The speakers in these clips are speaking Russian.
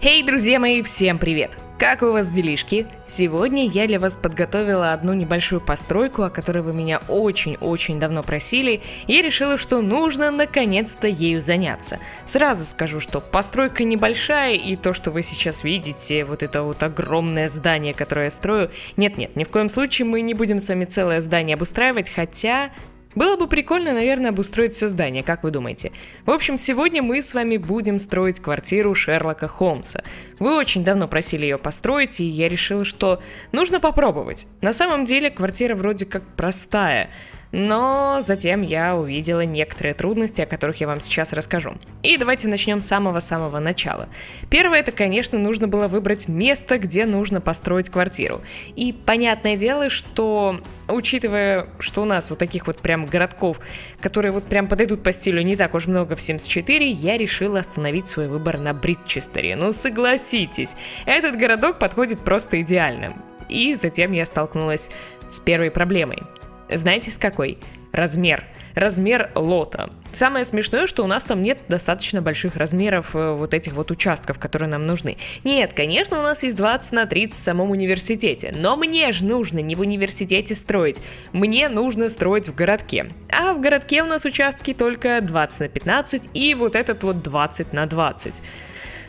Эй, друзья мои, всем привет! Как у вас делишки? Сегодня я для вас подготовила одну небольшую постройку, о которой вы меня очень-очень давно просили, и решила, что нужно наконец-то ею заняться. Сразу скажу, что постройка небольшая, и то, что вы сейчас видите, вот это вот огромное здание, которое я строю, нет-нет, ни в коем случае мы не будем с вами целое здание обустраивать, хотя было бы прикольно, наверное, обустроить все здание, как вы думаете? В общем, сегодня мы с вами будем строить квартиру Шерлока Холмса. Вы очень давно просили ее построить, и я решила, что нужно попробовать. На самом деле, квартира вроде как простая, но затем я увидела некоторые трудности, о которых я вам сейчас расскажу. И давайте начнем с самого-самого начала. Первое, это, конечно, нужно было выбрать место, где нужно построить квартиру. И понятное дело, что, учитывая, что у нас вот таких вот прям городков, которые вот прям подойдут по стилю не так уж много в 74, я решила остановить свой выбор на Бритчестере. Ну согласитесь, этот городок подходит просто идеально. И затем я столкнулась с первой проблемой. Знаете, с какой? Размер. Размер лота. Самое смешное, что у нас там нет достаточно больших размеров э, вот этих вот участков, которые нам нужны. Нет, конечно, у нас есть 20 на 30 в самом университете, но мне же нужно не в университете строить, мне нужно строить в городке. А в городке у нас участки только 20 на 15 и вот этот вот 20 на 20.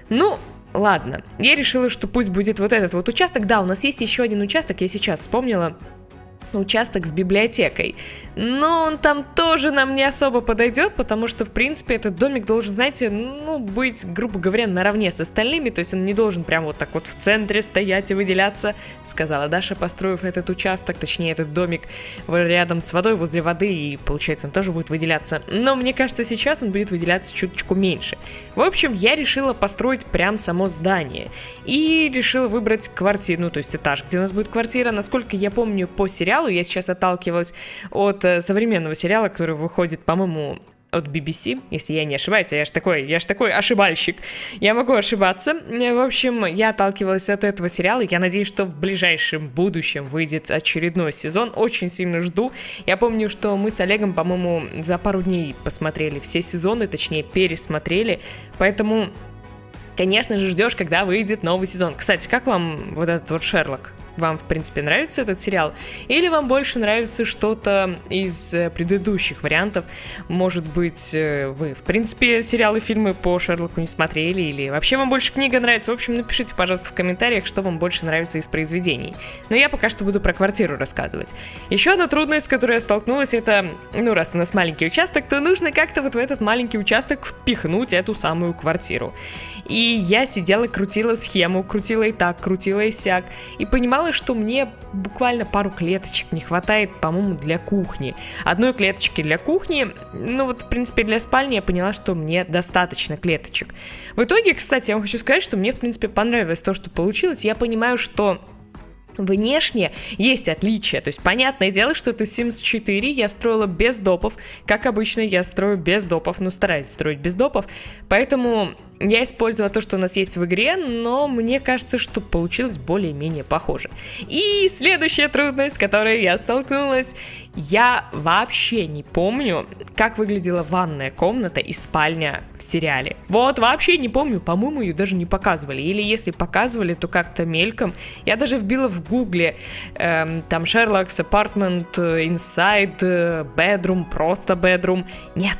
Ну, ладно, я решила, что пусть будет вот этот вот участок. Да, у нас есть еще один участок, я сейчас вспомнила, участок с библиотекой. Но он там тоже нам не особо подойдет, потому что, в принципе, этот домик должен, знаете, ну, быть, грубо говоря, наравне с остальными, то есть он не должен прям вот так вот в центре стоять и выделяться, сказала Даша, построив этот участок, точнее, этот домик рядом с водой, возле воды, и, получается, он тоже будет выделяться. Но мне кажется, сейчас он будет выделяться чуточку меньше. В общем, я решила построить прям само здание. И решила выбрать квартиру, ну, то есть этаж, где у нас будет квартира. Насколько я помню по сериалу, сериалу. Я сейчас отталкивалась от э, современного сериала, который выходит, по-моему, от BBC, если я не ошибаюсь, я же такой, я же такой ошибальщик, я могу ошибаться. В общем, я отталкивалась от этого сериала, я надеюсь, что в ближайшем будущем выйдет очередной сезон, очень сильно жду. Я помню, что мы с Олегом, по-моему, за пару дней посмотрели все сезоны, точнее, пересмотрели, поэтому, конечно же, ждешь, когда выйдет новый сезон. Кстати, как вам вот этот вот Шерлок? Вам, в принципе, нравится этот сериал, или вам больше нравится что-то из э, предыдущих вариантов. Может быть, э, вы, в принципе, сериалы, фильмы по Шерлоку не смотрели, или вообще вам больше книга нравится. В общем, напишите, пожалуйста, в комментариях, что вам больше нравится из произведений. Но я пока что буду про квартиру рассказывать. Еще одна трудность, с которой я столкнулась, это, ну, раз у нас маленький участок, то нужно как-то вот в этот маленький участок впихнуть эту самую квартиру. И я сидела, крутила схему, крутила и так, крутила и сяк, и понимала, оказалось, что мне буквально пару клеточек не хватает, по-моему, для кухни. Одной клеточки для кухни, ну вот, в принципе, для спальни я поняла, что мне достаточно клеточек. В итоге, кстати, я вам хочу сказать, что мне, в принципе, понравилось то, что получилось. Я понимаю, что Внешне есть отличия, то есть понятное дело, что это Sims 4 я строила без допов, как обычно я строю без допов, ну стараюсь строить без допов, поэтому я использовала то, что у нас есть в игре, но мне кажется, что получилось более-менее похоже. И следующая трудность, с которой я столкнулась, я вообще не помню, как выглядела ванная комната и спальня в сериале. Вот вообще не помню, по-моему, ее даже не показывали. Или если показывали, то как-то мельком. Я даже вбила в гугле эм, там Sherlock's Apartment, Inside, Bedroom, просто Bedroom. Нет,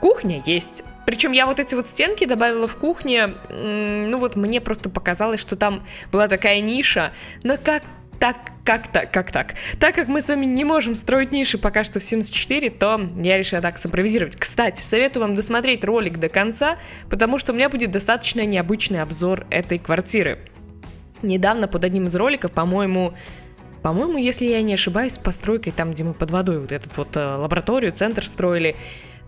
кухня есть, причем я вот эти вот стенки добавила в кухне, ну вот мне просто показалось, что там была такая ниша, но как так, как так, как так. Так как мы с вами не можем строить ниши пока что в Sims 4, то я решила так симпровизировать. Кстати, советую вам досмотреть ролик до конца, потому что у меня будет достаточно необычный обзор этой квартиры. Недавно под одним из роликов, по-моему, по-моему, если я не ошибаюсь, с постройкой там, где мы под водой вот этот вот э, лабораторию, центр строили,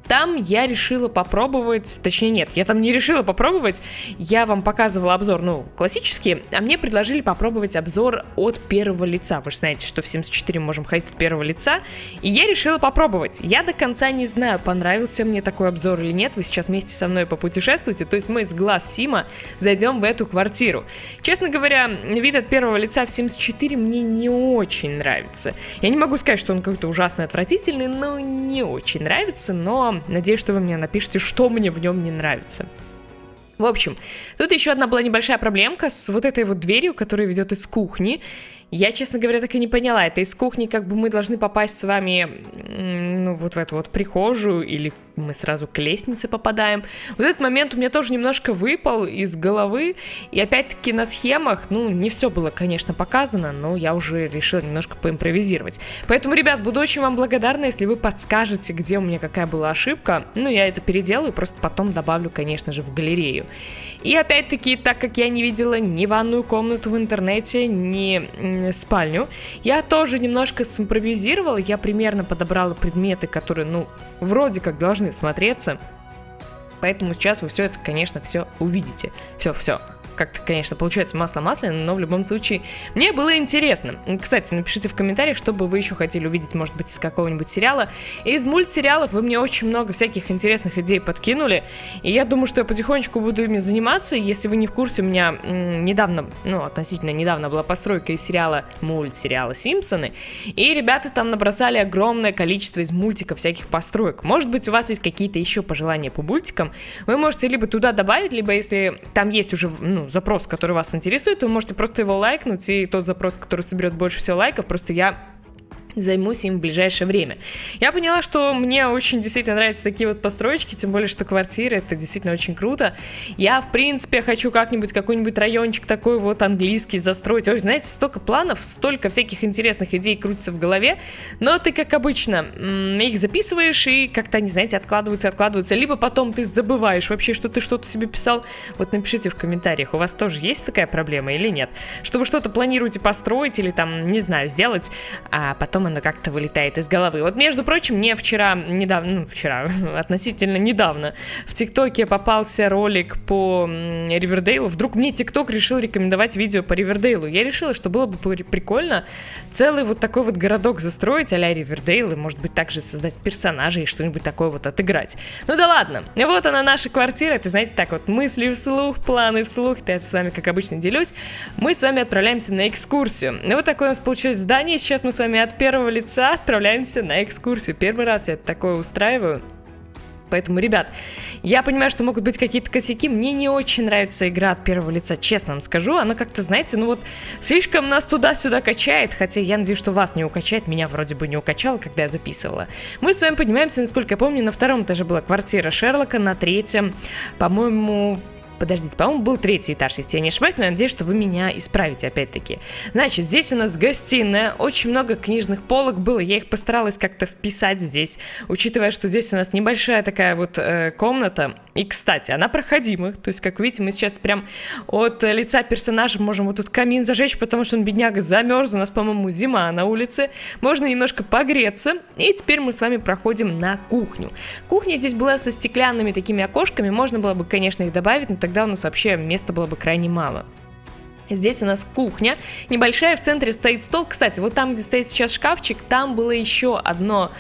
там я решила попробовать, точнее нет, я там не решила попробовать, я вам показывала обзор, ну, классический, а мне предложили попробовать обзор от первого лица. Вы же знаете, что в 74 мы можем ходить от первого лица, и я решила попробовать. Я до конца не знаю, понравился мне такой обзор или нет, вы сейчас вместе со мной попутешествуете, то есть мы с глаз Сима зайдем в эту квартиру. Честно говоря, вид от первого лица в 74 мне не очень нравится. Я не могу сказать, что он какой-то ужасно отвратительный, но не очень нравится, но надеюсь, что вы мне напишите, что мне в нем не нравится. В общем, тут еще одна была небольшая проблемка с вот этой вот дверью, которая ведет из кухни. Я, честно говоря, так и не поняла, это из кухни как бы мы должны попасть с вами, вот в эту вот прихожую, или мы сразу к лестнице попадаем. Вот этот момент у меня тоже немножко выпал из головы, и опять-таки на схемах, ну, не все было, конечно, показано, но я уже решила немножко поимпровизировать. Поэтому, ребят, буду очень вам благодарна, если вы подскажете, где у меня какая была ошибка. Ну, я это переделаю, просто потом добавлю, конечно же, в галерею. И опять-таки, так как я не видела ни ванную комнату в интернете, ни спальню. Я тоже немножко симпровизировала, я примерно подобрала предметы, которые, ну, вроде как должны смотреться. Поэтому сейчас вы все это, конечно, все увидите. Все, все как-то, конечно, получается масло масляное, но в любом случае мне было интересно. Кстати, напишите в комментариях, что бы вы еще хотели увидеть, может быть, из какого-нибудь сериала. Из мультсериалов вы мне очень много всяких интересных идей подкинули, и я думаю, что я потихонечку буду ими заниматься. Если вы не в курсе, у меня недавно, ну, относительно недавно была постройка из сериала, мультсериала «Симпсоны», и ребята там набросали огромное количество из мультиков всяких построек. Может быть, у вас есть какие-то еще пожелания по мультикам, вы можете либо туда добавить, либо если там есть уже, ну, ну, запрос, который вас интересует, вы можете просто его лайкнуть, и тот запрос, который соберет больше всего лайков, просто я займусь им в ближайшее время. Я поняла, что мне очень действительно нравятся такие вот построечки, тем более, что квартиры, это действительно очень круто. Я, в принципе, хочу как-нибудь какой-нибудь райончик такой вот английский застроить. Ой, знаете, столько планов, столько всяких интересных идей крутится в голове, но ты, как обычно, их записываешь и как-то они, знаете, откладываются, откладываются, либо потом ты забываешь вообще, что ты что-то себе писал. Вот напишите в комментариях, у вас тоже есть такая проблема или нет? Что вы что-то планируете построить или там, не знаю, сделать, а потом потом оно как-то вылетает из головы. Вот, между прочим, мне вчера, недавно, ну, вчера, относительно недавно, в ТикТоке попался ролик по Ривердейлу. Вдруг мне ТикТок решил рекомендовать видео по Ривердейлу. Я решила, что было бы прикольно целый вот такой вот городок застроить а-ля Ривердейл, и, может быть, также создать персонажей и что-нибудь такое вот отыграть. Ну да ладно, вот она наша квартира, это, знаете, так вот, мысли вслух, планы вслух, я с вами, как обычно, делюсь. Мы с вами отправляемся на экскурсию. И вот такое у нас получилось здание, сейчас мы с вами от первого первого лица отправляемся на экскурсию. Первый раз я такое устраиваю. Поэтому, ребят, я понимаю, что могут быть какие-то косяки. Мне не очень нравится игра от первого лица, честно вам скажу. Она как-то, знаете, ну вот слишком нас туда-сюда качает. Хотя я надеюсь, что вас не укачает. Меня вроде бы не укачало, когда я записывала. Мы с вами поднимаемся, насколько я помню, на втором этаже была квартира Шерлока, на третьем, по-моему, подождите, по-моему, был третий этаж, если я не ошибаюсь, но я надеюсь, что вы меня исправите опять-таки. Значит, здесь у нас гостиная, очень много книжных полок было, я их постаралась как-то вписать здесь, учитывая, что здесь у нас небольшая такая вот э, комната, и, кстати, она проходима, то есть, как видите, мы сейчас прям от лица персонажа можем вот тут камин зажечь, потому что он, бедняга, замерз, у нас, по-моему, зима на улице, можно немножко погреться, и теперь мы с вами проходим на кухню. Кухня здесь была со стеклянными такими окошками, можно было бы, конечно, их добавить, но тогда тогда у нас вообще места было бы крайне мало. Здесь у нас кухня, небольшая, в центре стоит стол. Кстати, вот там, где стоит сейчас шкафчик, там было еще одно,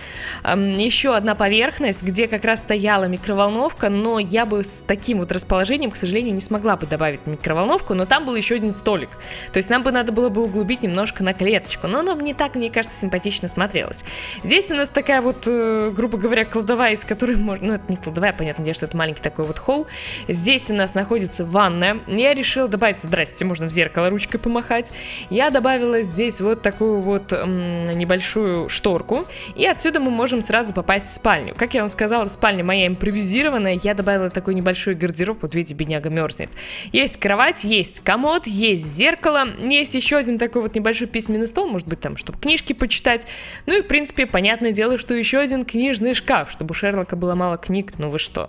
эм, еще одна поверхность, где как раз стояла микроволновка, но я бы с таким вот расположением, к сожалению, не смогла бы добавить микроволновку, но там был еще один столик. То есть нам бы надо было бы углубить немножко на клеточку, но оно не так, мне кажется, симпатично смотрелось. Здесь у нас такая вот, э, грубо говоря, кладовая, из которой можно, ну это не кладовая, понятное дело, что это маленький такой вот холл. Здесь у нас находится ванная. Я решила добавить, здрасте, можно взять зеркало ручкой помахать. Я добавила здесь вот такую вот м, небольшую шторку, и отсюда мы можем сразу попасть в спальню. Как я вам сказала, спальня моя импровизированная, я добавила такой небольшой гардероб, вот видите, бедняга мерзнет. Есть кровать, есть комод, есть зеркало, есть еще один такой вот небольшой письменный стол, может быть там, чтобы книжки почитать. Ну и в принципе, понятное дело, что еще один книжный шкаф, чтобы у Шерлока было мало книг, ну вы что.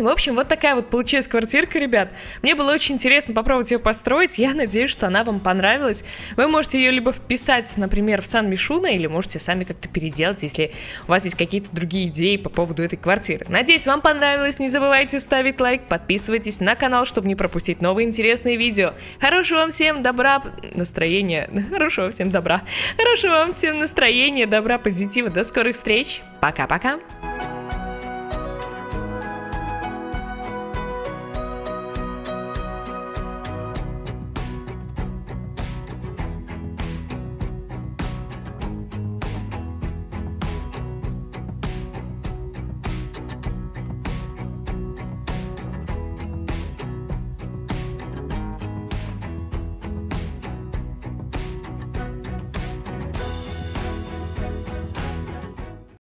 В общем, вот такая вот получилась квартирка, ребят. Мне было очень интересно попробовать ее построить. Я надеюсь, что она вам понравилась. Вы можете ее либо вписать, например, в Сан Мишуна, или можете сами как-то переделать, если у вас есть какие-то другие идеи по поводу этой квартиры. Надеюсь, вам понравилось. Не забывайте ставить лайк, подписывайтесь на канал, чтобы не пропустить новые интересные видео. Хорошего вам всем добра, настроения, хорошего всем добра, хорошего вам всем настроения, добра, позитива. До скорых встреч. Пока-пока.